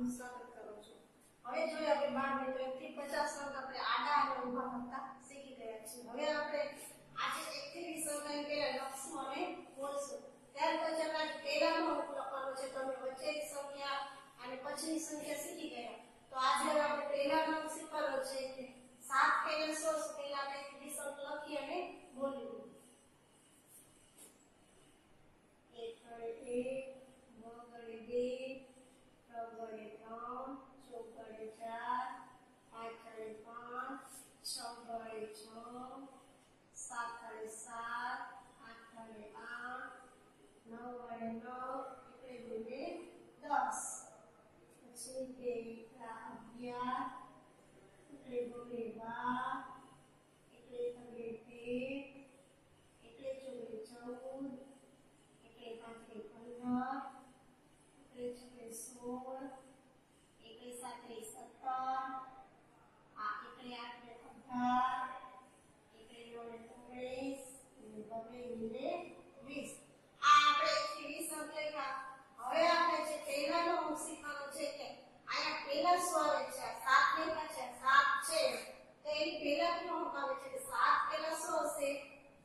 આપનું કરો છો. હવે જોઈએ આપણે બાર મિત્રો એક થી પચાસ અંક આપણે આડા અને ઊભા કરતા શીખી ગયા છીએ. હવે આપણે આજે એક થી વીસ અંક પેલા લખશું અને બોલશું ત્યાર પછી આપણે પહેલાનો અંક લખવાનો છે તમે વચ્ચેની સંખ્યા અને પછીની સંખ્યા શીખી ગયા. તો આજે આપણે પહેલાનો અંક શીખવાનો છે કે સાત પહેલા સો પહેલા આપણે એક થી વીસ અંક લખી અને બોલીએ એક વડે એક બ વડે બે ત્રણ વડે ત્રણ ચોક વડે ચાર પાંચ વડે પાંચ છ વડે છ સાત વડે સાત આઠ વડે આઠ નવ વડે નવ એટલે બોલે દસ પછી બે એકલા અગિયાર એટલે બોલે બાર એટલે તગે તેર એટલે ચોકે ચૌદ એટલે પાંચે પંદર એટલે છકે સોળ એટલે સાતે સત્તર, આ એટલે આઠે અઢાર એટલે નવે ઓગણીસ બબે મિલે વીસ. આ આપણે એકથી વીસ અંક લખ્યા હવે આપણે જે પહેલાનો અંક શીખવાનો છે કે આયા પહેલા શું આવે છે સાત લખ્યા છે સાત છે. તો એની પહેલા કયો અંક આવે છે કે સાત પહેલા શું હશે?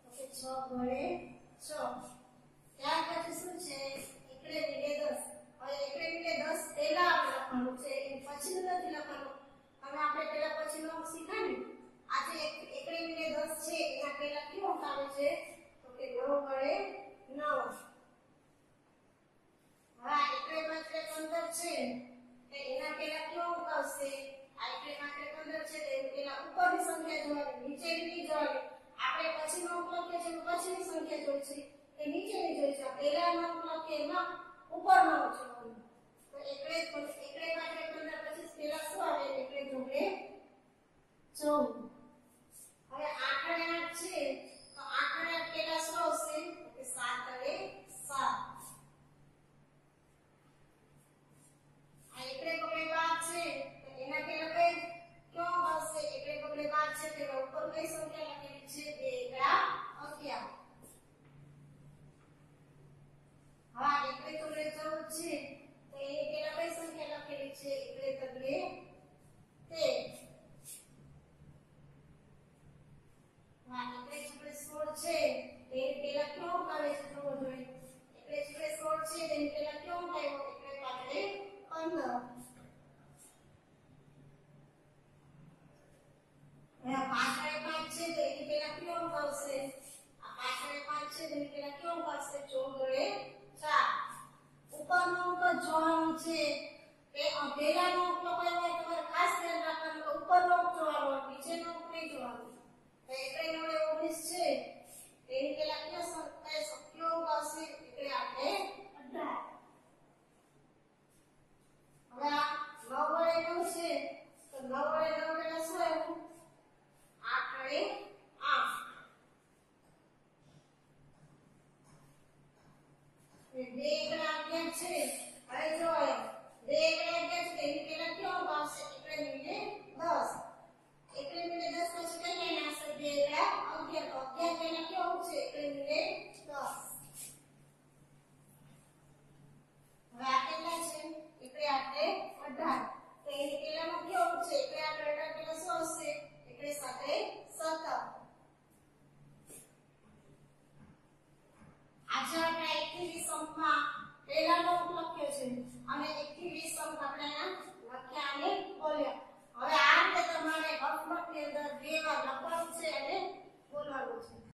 તો કે છ વડે છ. હવે આપણે પહેલા પછીનો અંક શીખ્યા ને? આજે એક એકડે મીડે દસ છે એના પહેલા કયો અંક આવે છે? તો કે 9 વડે નવ. હવે આ એકડે માત્ર પંદર છે, તો એના પહેલા કયો અંક આવશે? આ એકડે માત્ર પંદર છે, તો એના પહેલા ઉપરની સંખ્યા જોવાની, નીચેની નહીં જોવાની. આપણે પછીનો અંક લખીએ છીએ, તો પછીની સંખ્યા જોઈ છે. એ નીચેની જોઈ છે પહેલાનો અંક લખીએ, એમાં ઉપરનો જોવાનો. તો એકડે એકડે માત્ર પંદર, પછી પહેલા શું આવે એકડે જોડે ચૌદ હવે આઠ અને આઠ છે તો આઠ અને આઠ પહેલા શું આવશે તો કે સાત અને સાત આ એકડે પકડે બાર છે તો એના પહેલા કઈ કયો આવશે એકડે પકડે બાર છે તેના ઉપર કઈ સંખ્યા લખેલી છે બે એકડા અગિયાર હા એકડે પકડે તો છે તો એની પહેલા કઈ સંખ્યા લખેલી છે એકડે પકડે તેર હા એકડે પકડે સોળ છે તો એની પહેલા કયો અંક આવે છે જોવો જોઈએ એકડે પકડે સોળ છે તેની પહેલા કયો અંક આવ્યો એકડે પાછળે પંદર હવે આ પાછળ પાંચ છે તો એની પહેલા કયો અંક આવશે આ પાછળ પાંચ છે તેની પહેલા કયો અંક આવશે ચોક વડે ચાર ઉપરનો અંક જોવાનો છે એ પહેલાનો અંક લખાયો હોય તમારે ખાસ ધ્યાન રાખવાનું કે ઉપરનો અંક જોવાનો નીચેનો અંક નહીં જોવાનો તો એકડે નવડે ઓગણીસ છે એની પહેલા કયો સંખ્યા કયો અંક આવશે એકડે આપણે અઢાર હવે આ નવ વડે નવ છે તો નવ વડે નવ એટલે શું આવ્યું આઠ વડે આઠ બે એકડા અગિયાર છે હવે જો બે એકડા અગિયાર છે એની પહેલા કયો અંક આવશે એકડે મિલે દસ એકડે મિલે દસ પછી કઈ લાઈન આવશે બે એકડા અગિયાર તો અગિયાર પહેલા કયો છે અંક લખ્યો છે અને એક થી વીસ અંક આપણે લખ્યા અને બોલ્યા હવે આ રીતે તમારે અંકમાં અંદર બે વાર લખવાનું છે અને બોલવાનું છે.